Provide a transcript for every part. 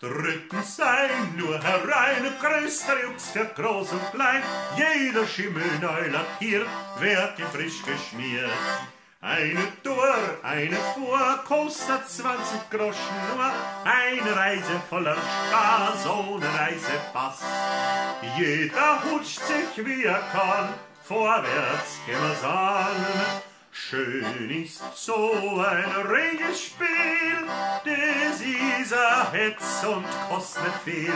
Drittens sein, nur herein, größter Jux für groß und klein, jeder Schimmel neu lackiert, wird frisch geschmiert. Eine Tour, eine Fuhr, kostet 20 Groschen nur, eine Reise voller Spaß, ohne Reisepass. Jeder hutscht sich wie er kann, vorwärts gehen an. Schön ist so ein Regelspiel, das ein Hetz und kostet viel.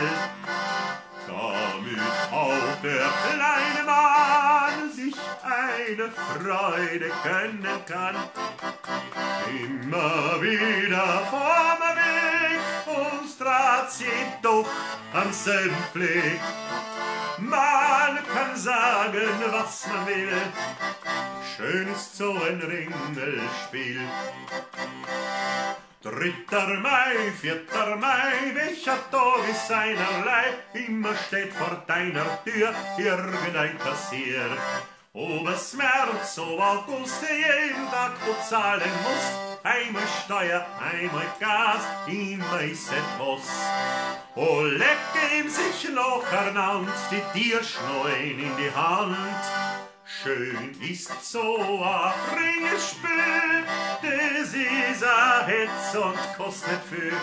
Damit auch der kleine Mann sich eine Freude gönnen kann. Immer wieder vom Weg und trat sie doch an selben Fleck. Man kann sagen, was man will, schön ist so ein Ringelspiel. Dritter Mai, vierter Mai, welcher Tag ist einerlei, immer steht vor deiner Tür irgendein Kassier. Ob es März, ob August, jeden Tag du zahlen musst, einmal Steuer, einmal Gas, immer ist etwas. O leck ihm sich noch ernannt, die Tierschneuen in die Hand. Schön ist so ein Ringelspiel, Hetz und kostet viel.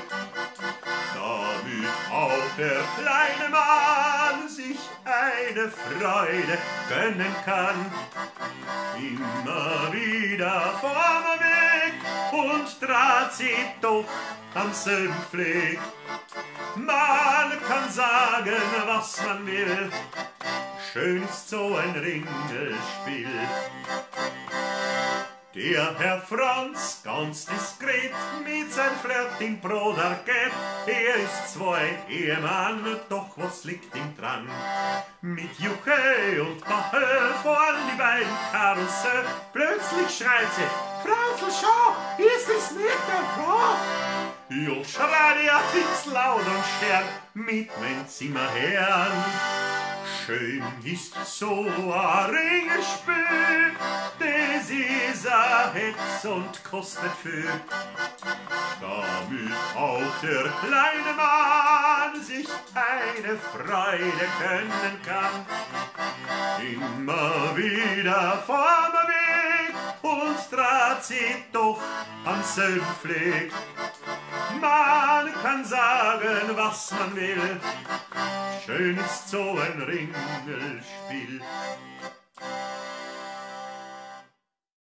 Damit auch der kleine Mann sich eine Freude gönnen kann. Immer wieder vom Weg und trat sie doch selben Fleck. Man kann sagen, was man will, schön ist so ein Ringelspiel. Der Herr Franz, ganz diskret, mit sein Flirt im Broder geht. Er ist zwar ein Ehemann, doch was liegt ihm dran? Mit Juche und Bache fahren die beiden Karussell. Plötzlich schreit sie, Franzl, schau, ist es nicht der Frau? Jo, schreit er fix laut und schert mit mein Zimmerherrn. Schön ist so ein Ringespiel, das ist ein Hetz und kostet viel. Damit auch der kleine Mann sich eine Freude gönnen kann. Immer wieder vom Weg und trat sie doch am selben Fleck. Man kann sagen, was man will, schön ist so ein Ringelspiel.